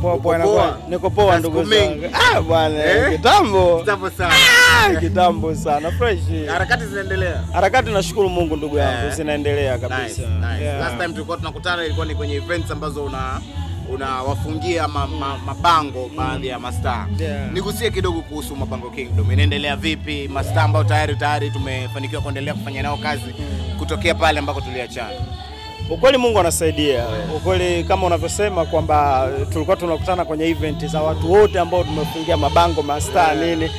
Poa poa? niko poa ndugu zangu. Ah bwana, Eh? kitambo. Kitambo sana. Ah, kitambo sana. Fresh. Harakati zinaendelea. Harakati nashukuru Mungu ndugu yangu, yeah. zinaendelea Nice, kabisa. nice. Yeah. Last time tulikuwa tunakutana ilikuwa ni kwenye events ambazo una unawafungia ma, ma, mabango baadhi ya mastaa. Yeah. Nigusie kidogo kuhusu Mabango Kingdom. Inaendelea vipi? Mastaa ambao tayari tayari tumefanikiwa kuendelea kufanya nao kazi kutokea pale ambako tuliachana. Ukweli Mungu anasaidia. Ukweli kama unavyosema kwamba tulikuwa tunakutana kwenye event za watu wote ambao tumefungia mabango mastaa nini.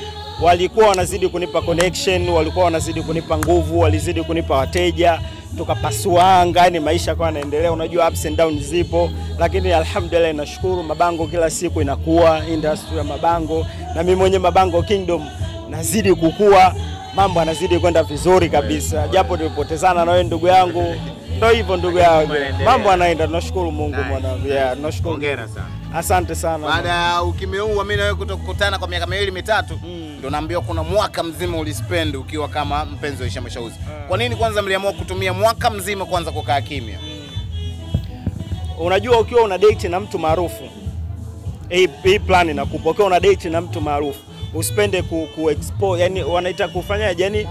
Walikuwa wanazidi kunipa connection, walikuwa wanazidi kunipa nguvu, walizidi kunipa wateja, tukapasua anga, yani maisha kwa yanaendelea. Unajua ups and downs zipo, lakini alhamdulillah, nashukuru mabango kila siku inakuwa, industry ya mabango. Na mimi mwenye Mabango Kingdom nazidi kukua, mambo yanazidi kwenda vizuri kabisa, japo tulipotezana na wewe ndugu yangu Ndo hivyo ndugu yangu, mambo yanaenda. Tunashukuru Mungu mwanangu, yeah, tunashukuru. Hongera sana. Asante sana. Baada ya ukimya huu mimi na wewe kutokutana kwa miaka miwili mitatu Mm. ndo naambiwa kuna mwaka mzima ulispend ukiwa kama mpenzi wa Aisha Mashauzi. Kwa nini kwanza mliamua kutumia mwaka mzima kwanza kukaa kimya? Unajua, ukiwa una date na mtu maarufu, hii hii plan inakupa. Ukiwa una date na mtu maarufu, usipende ku, ku expose, yani wanaita kufanyaje, yani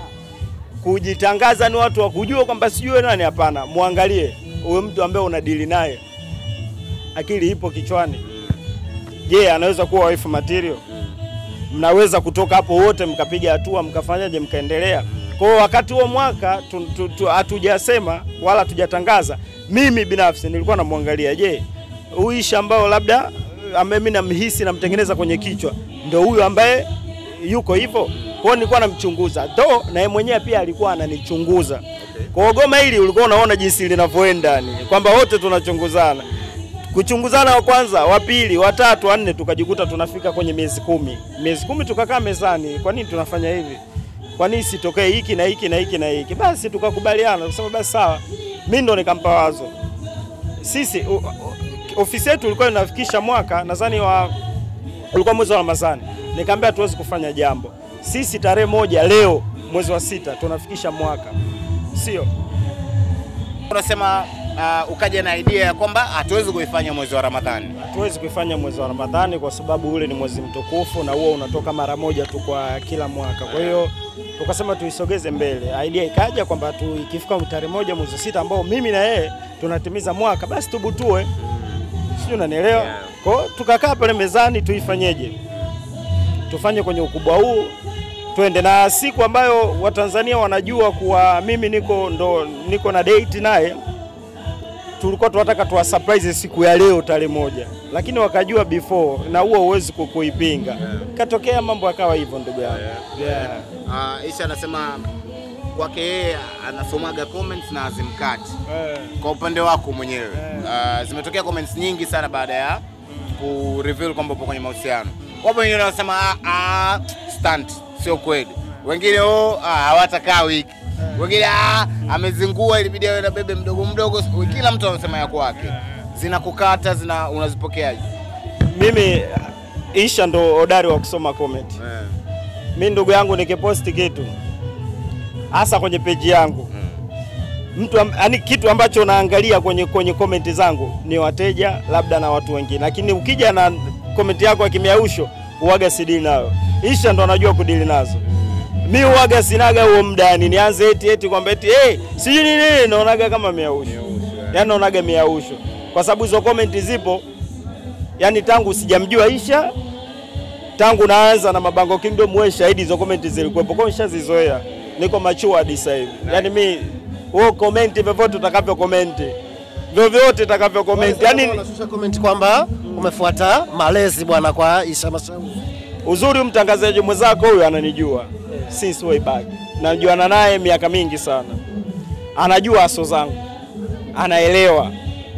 kujitangaza, ni watu wakujua kwamba sijue nani. Hapana, mwangalie huyo mtu ambaye unadili naye, akili ipo kichwani. Je, anaweza kuwa wife material? mnaweza kutoka hapo wote mkapiga hatua mkafanyaje mkaendelea. Kwa wakati huo mwaka tu- tu- tu- hatujasema wala hatujatangaza, mimi binafsi nilikuwa namwangalia, je, huishi ambao labda ambaye mimi namhisi namtengeneza kwenye kichwa ndio huyo ambaye yuko hivyo. Kwa hiyo nilikuwa namchunguza do, na yeye mwenyewe pia alikuwa ananichunguza. Kwa hiyo goma hili ulikuwa unaona jinsi linavyoenda, ni kwamba wote tunachunguzana kuchunguzana wa kwanza, wa pili, wa tatu, wa nne, tukajikuta tunafika kwenye miezi kumi. Miezi kumi tukakaa mezani, kwa nini tunafanya hivi? Kwa nini sitokee hiki na hiki na hiki na hiki? Basi tukakubaliana kusema basi sawa. Mimi ndo nikampa wazo. Sisi u, u, ofisi yetu ilikuwa inafikisha mwaka nadhani wa ulikuwa mwezi wa Ramadhani. Nikamwambia tuwezi kufanya jambo. Sisi tarehe moja leo mwezi wa sita tunafikisha mwaka. Sio? Unasema uh, ukaja na idea ya kwamba hatuwezi kuifanya mwezi wa Ramadhani. Hatuwezi kuifanya mwezi wa Ramadhani kwa sababu ule ni mwezi mtukufu na huo unatoka mara moja tu kwa kila mwaka. Kwa hiyo tukasema tuisogeze mbele. Idea ikaja kwamba tu ikifika tarehe moja mwezi wa sita ambao mimi na yeye tunatimiza mwaka, basi tubutue, sijui unanielewa? Yeah. Kwa hiyo tukakaa pale mezani, tuifanyeje, tufanye kwenye ukubwa huu twende na siku ambayo Watanzania wanajua kuwa mimi niko ndo niko na date naye tulikuwa tunataka tuwa surprise siku ya leo tarehe moja, lakini wakajua before, na huo huwezi kuipinga. Yeah. Katokea mambo yakawa hivyo, ndugu yangu. Yeah. Yeah. Uh, Isha anasema kwake yeye anasomaga comments na azimkati. Yeah. Kwa upande wako mwenyewe yeah. uh, zimetokea comments nyingi sana baada ya ku reveal kwamba upo kwenye mahusiano. Wapo wengine wanasema ah, ah, stunt sio kweli, wengine oh, ah, hawatakaa wiki, wengine ah, amezingua ilibidi awe na bebe mdogo mdogo. Kila mtu anasema ya kwake. Zinakukata, zina unazipokeaje? Mimi Isha ndo hodari wa kusoma comment. Yeah. Mi ndugu yangu nikiposti kitu hasa kwenye peji yangu mtu yani kitu ambacho naangalia kwenye kwenye komenti zangu ni wateja labda na watu wengine, lakini ukija na komenti yako ya kimiausho uwaga sidili nayo. Isha ndo anajua kudili nazo. Mi uwaga sinaga huo muda, nianze eti eti kwamba eti hey, sijui ni nini, naonaga kama miausho, yani naonaga miausho, kwa sababu hizo komenti zipo, yani tangu sijamjua Isha tangu naanza na Mabango Kingdom, wewe shahidi, hizo komenti zilikuwepo, kwa nishazizoea, niko machua hadi sasa hivi. Yani mi wewe komenti vyovyote utakavyo komenti, vyovyote utakavyo komenti, yani unashusha komenti kwamba umefuata malezi bwana kwa Isha Mashauzi. Uzuri mtangazaji mwenzako huyu ananijua since way back, najuana naye miaka mingi sana, anajua aso zangu, anaelewa.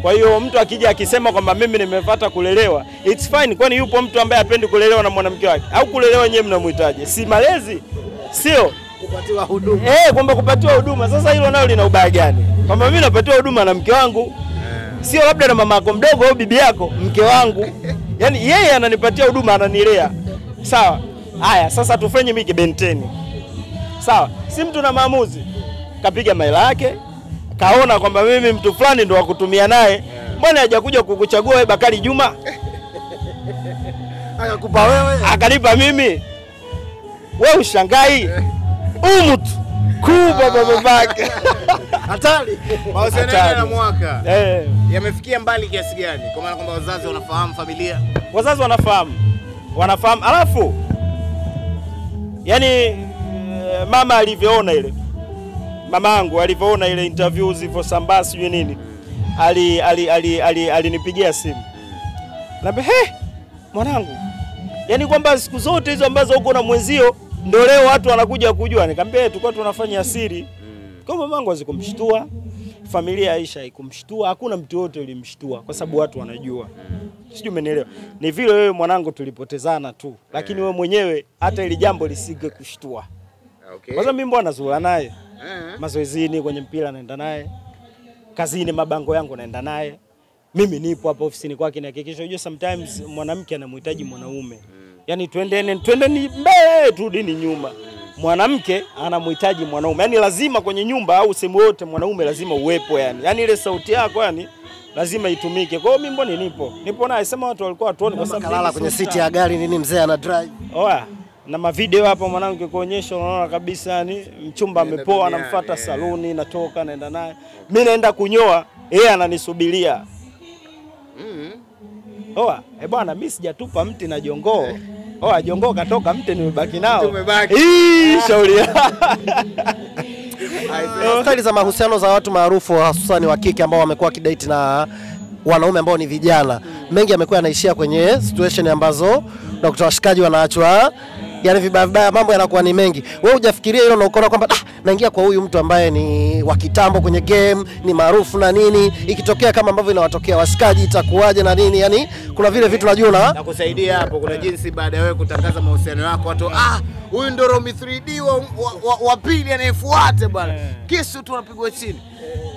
Kwa hiyo mtu akija akisema kwamba mimi nimefuata kulelewa, it's fine, kwani yupo mtu ambaye apendi kulelewa na mwanamke wake? Au kulelewa nyewe mnamhitaji? Si malezi, sio kupatiwa huduma. eh, kwamba kupatiwa huduma. Sasa hilo nalo lina ubaya gani? Kwamba mimi napatiwa huduma na mke wangu, sio labda na mama yako mdogo au bibi yako, mke wangu. Yaani yeye ananipatia huduma, ananilea. Sawa. Haya, sasa tufanye miki benteni. Sawa, si mtu na maamuzi, kapiga maila yake, kaona kwamba mimi mtu fulani ndo wakutumia naye, mbona hajakuja kukuchagua wewe Bakari Juma? Akakupa wewe. akanipa mimi. We ushangai tu kubwa babake Hatari. Mahusiano yenu ya na mwaka eh. yamefikia mbali kiasi gani? Kwa maana kwamba wazazi wanafahamu familia. wazazi wanafahamu wanafahamu. Alafu yani eh, mama alivyoona ile mama yangu alivyoona ile interview zilivyosambaa sijui nini ali ali ali ali alinipigia simu. Naambia he mwanangu yani kwamba siku zote hizo ambazo uko na mwenzio ndio leo watu wanakuja kujua. Nikamwambia "Eh, tulikuwa tunafanya siri. Kwa mamangu hazikumshtua familia Aisha haikumshtua hakuna mtu yote ulimshtua kwa sababu watu wanajua sijui umenielewa. Ni vile wewe mwanangu tulipotezana tu, lakini wewe mwenyewe hata ili jambo lisinge kushtua. Okay. Kwanza mimi mbona nazula naye Eh. mazoezini, kwenye mpira naenda naye, kazini mabango yangu naenda naye, mimi nipo hapa ofisini kwake, nihakikisha. Unajua sometimes mwanamke anamhitaji mwanaume, yani twendeni twendeni mbele turudini nyuma. Mwanamke anamhitaji mwanaume, yani lazima kwenye nyumba au sehemu yote mwanaume lazima uwepo, yani yani ile sauti yako yani lazima itumike. Kwa hiyo mimi mbona nipo nipo naye, sema watu walikuwa watuoni kwa sababu kalala kwenye siti ya gari nini, mzee ana drive. Oya, na mavideo hapa mwanangu kikuonyesha, unaona kabisa yani mchumba amepoa, anamfuata yeah. saluni, natoka naenda naye, mimi naenda kunyoa, yeye ananisubiria. Mm. Oa, eh bwana, mimi sijatupa mti na jongoo. Oa, jongoo katoka mte, nimebaki nao. Tumebaki. Ii, shauri. Staili za mahusiano za watu maarufu hususan wa kike ambao wamekuwa kidate na wanaume ambao ni vijana, mengi yamekuwa yanaishia kwenye situation ambazo unakuta washikaji wanaachwa yani vibaya vibaya, mambo yanakuwa ni mengi. Wewe hujafikiria hilo na ukaona kwamba ah, naingia kwa huyu mtu ambaye ni wa kitambo kwenye game, ni maarufu na nini, ikitokea kama ambavyo inawatokea wasikaji itakuwaje na nini? Yani kuna vile vitu najua na nakusaidia hapo, kuna jinsi baada ya wewe kutangaza mahusiano yako watu ah, huyu ndo Romy 3D wa, wa, wa, wa pili anayefuata bwana, kisu tu anapigwa chini,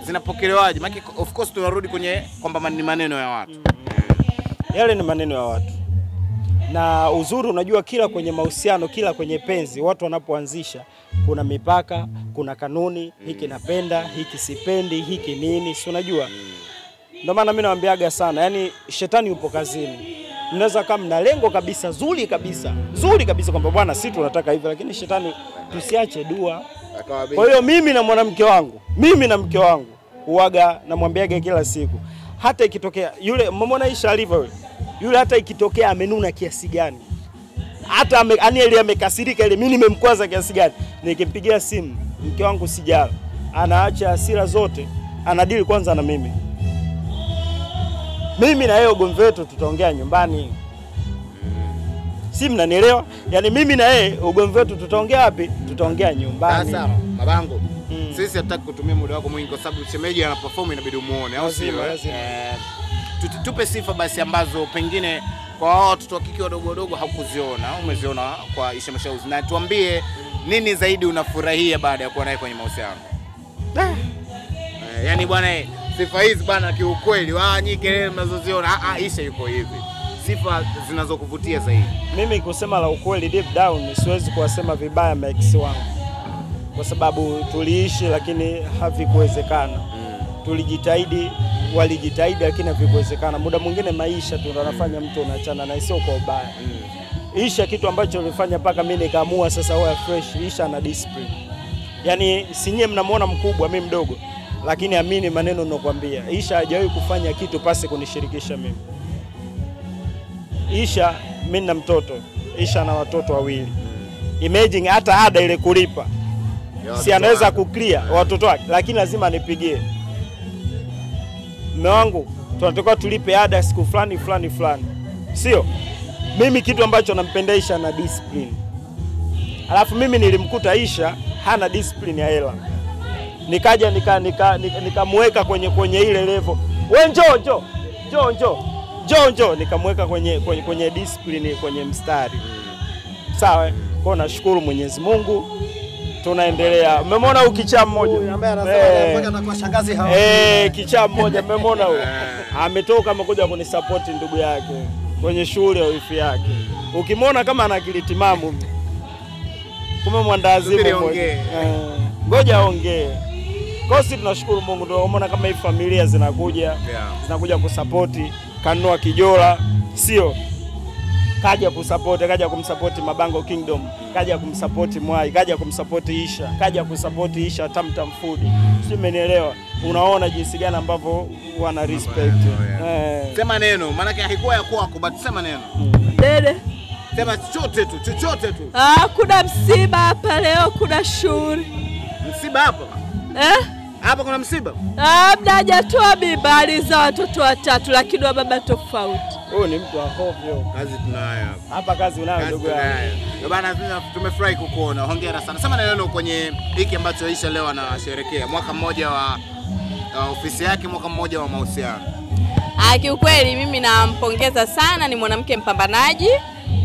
zinapokelewaje? Maana of course tunarudi kwenye kwamba ni maneno ya watu Yale ni maneno ya watu, na uzuri, unajua, kila kwenye mahusiano, kila kwenye penzi, watu wanapoanzisha kuna mipaka, kuna kanuni, hiki napenda, hiki sipendi, hiki nini, si unajua. Ndio maana mimi nawaambiaga sana, yani shetani yupo kazini. Mnaweza kama mna lengo kabisa zuri kabisa zuri kabisa kwamba bwana, si tunataka hivi, lakini shetani tusiache dua. Kwa hiyo mimi na mwanamke wangu, mimi na mke wangu huaga namwambiaga kila siku, hata ikitokea yule, mmemwona Aisha alivyo yule yule, hata ikitokea amenuna kiasi gani, hata ame, yani ile amekasirika ile, mimi nimemkwaza kiasi gani, nikimpigia simu mke wangu sijala, anaacha hasira zote, anadili kwanza na mimi. Mimi na yeye ugomvi wetu tutaongea nyumbani, si mnanielewa? Yani mimi na yeye ugomvi wetu tutaongea wapi? Tutaongea nyumbani. Sasa babangu Mm. sisi hatutaki kutumia muda wako mwingi, kwa sababu shemeji ana perform, inabidi umuone, au sio? Eh, tupe sifa basi ambazo pengine kwa hao watoto wa kike wadogo wadogo hakuziona, umeziona kwa Aisha Mashauzi, na tuambie nini zaidi unafurahia baada ya kuwa naye kwenye mahusiano. Ah. Eh, yani bwana eh, sifa hizi bwana, kiukweli ah, nyinyi kelele mnazoziona, ah, ah, Aisha yuko hivi, sifa zinazokuvutia zaidi. Mimi kusema la ukweli, deep down siwezi kuwasema vibaya max wangu, kwa sababu tuliishi, lakini havikuwezekana. Mm. Tulijitahidi, walijitahidi, lakini havikuwezekana. Muda mwingine maisha tu ndo anafanya mtu unaachana na sio kwa ubaya. Isha kitu ambacho nilifanya mpaka mimi nikaamua sasa, wewe fresh, Isha na discipline. Yaani sinyie mnamwona mkubwa, mimi mdogo, lakini amini maneno ninakwambia, Isha hajawahi kufanya kitu pasi kunishirikisha mimi. Isha mimi na mtoto, Isha na watoto wawili. Imagine hata ada ile kulipa si anaweza kuclear watoto wake, lakini lazima anipigie mume wangu, tunatakiwa tulipe ada siku fulani fulani fulani, sio? Mimi. Kitu ambacho nampenda Isha na discipline, alafu mimi nilimkuta Isha hana discipline ya hela, nikaja nikamweka nika, nika, nikamweka kwenye, kwenye ile level, we njoo njoo njoo njoo njoo njoo, nikamweka kwenye, kwenye, kwenye discipline kwenye mstari. Sawa. Kwa nashukuru Mwenyezi Mungu, tunaendelea. Umemwona huyu kichaa mmoja ambaye anasema Eh. Eh, kichaa mmoja mmemwona huyu Ametoka amekuja kunisapoti ndugu yake kwenye shule ya wifi yake. Ukimwona kama ana akili timamu, kumbe mwandazimu mmoja. Eh, Ngoja aongee. Kwa sisi tunashukuru Mungu, ndio umeona kama hii familia zinakuja Yeah. zinakuja kusapoti, kanunua kijola, sio kaja kusapoti, kaja kumsapoti Mabango Kingdom, kaja kumsapoti Mwai, kaja kumsapoti Isha, kaja kusapoti Isha Tamtam Food. Sio, umenielewa? Unaona jinsi gani ambavyo wana respect. Eh. Sema neno, maana yake haikuwa ya kwako, but sema neno. Dede. Sema chochote tu, chochote tu. Ah, kuna msiba hapa leo, kuna shughuli. Msiba hapa. Eh? Hapa kuna msiba. Labda tu mimba, za watoto watatu lakini wa baba tofauti. Huyu ni mtu wa hovyo. Kazi tunayo hapa. Hapa kazi unayo ndugu yangu. bana, tumefurahi kukuona. Hongera sana. Sema neno kwenye hiki ambacho Aisha leo anasherehekea mwaka mmoja wa uh, ofisi yake, mwaka mmoja wa mahusiano. Ah, kiukweli mimi nampongeza sana, ni mwanamke mpambanaji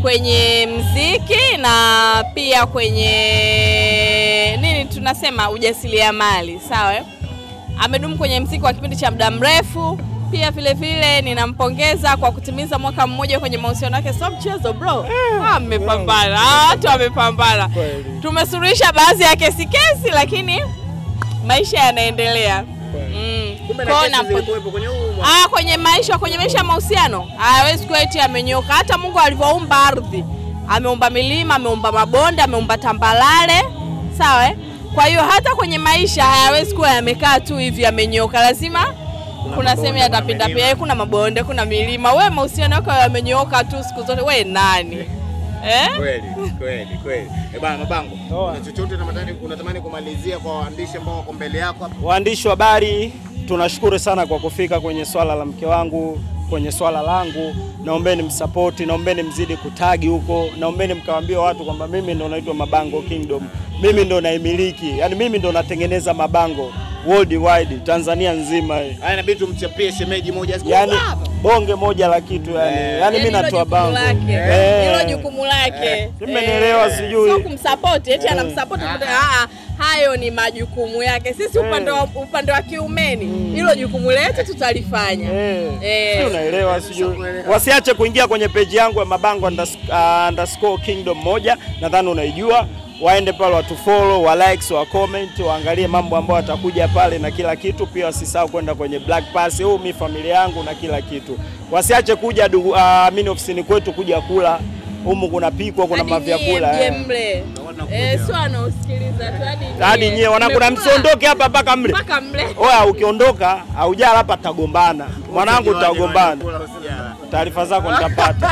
kwenye mziki na pia kwenye nini tunasema ujasiriamali, sawa? eh? Amedumu kwenye mziki kwa kipindi cha muda mrefu. Pia vilevile vile ninampongeza kwa kutimiza mwaka mmoja kwenye mahusiano yake, sio mchezo bro. Ah, Amepambana, Ah, watu wamepambana. Tumesuluhisha baadhi ya kesi kesi, lakini maisha yanaendelea. Mm. Ah, kwenye maisha kwenye maisha ya mahusiano hawezi kuwa eti amenyoka. Hata Mungu alivyoumba ardhi, ameumba milima, ameumba mabonde, ameumba tambalale, sawa eh? Kwa hiyo hata kwenye maisha hayawezi kuwa yamekaa tu hivi yamenyoka, lazima kuna sehemu ya yatapita kuna pia, kuna mabonde, kuna milima. We mahusiano yako yamenyooka tu siku zote, we nani eh? Kweli, kweli, kweli. Eh bana Mabango, kuna chochote unatamani unatamani kumalizia kwa waandishi ambao wako mbele yako hapa? Waandishi wa habari, tunashukuru sana kwa kufika kwenye swala la mke wangu, kwenye swala langu. Naombeni msapoti, naombeni mzidi kutagi huko, naombeni mkawaambia watu kwamba mimi ndo naitwa Mabango Kingdom, mimi ndo naimiliki, yani mimi ndo natengeneza mabango worldwide, Tanzania nzima hii. Haya, inabidi tumchapie shemeji moja siku yani bonge moja la kitu yani, Yeah. yani mimi natoa bango. Eh. Hilo jukumu lake. Mmenielewa, Eh. sijui. Sio kumsupport eti anamsupport kwa Ah, hayo ni majukumu yake. Sisi upande wa upande wa kiumeni, hilo jukumu letu tutalifanya. Eh, Eh. sijui unaelewa, sijui wasiache kuingia kwenye peji yangu ya Mabango ah, underscore kingdom moja, nadhani unaijua. Waende pale watu follow, wa likes, wa comment, waangalie mambo ambayo watakuja pale na kila kitu. Pia wasisahau kwenda kwenye Black Pass, huu mi familia yangu na kila kitu. Wasiache kuja dugu, uh, mini ofisini kwetu kuja kula humu, kuna pikwa, kuna Hadi mavyakula eh. Eh, hadi nyie wanakuna, msiondoke hapa mpaka mle. mpaka mle. Oya, ukiondoka haujala hapa, tagombana mwanangu, tagombana. Taarifa zako nitapata.